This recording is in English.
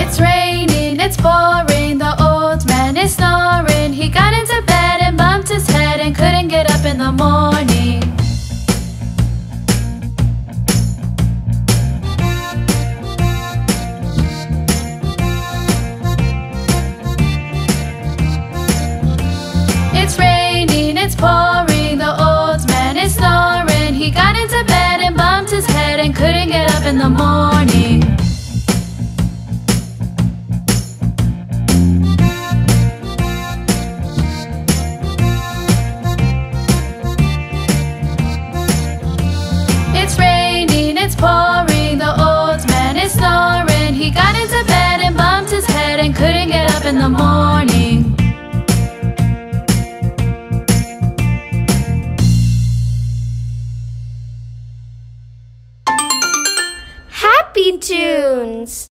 It's raining, it's pouring, the old man is snoring. He got into bed and bumped his head and couldn't get up in the morning. It's raining, it's pouring, the old man is snoring. He got into bed and bumped his head and couldn't get up in the morning. Up in the morning. Happy Tunes!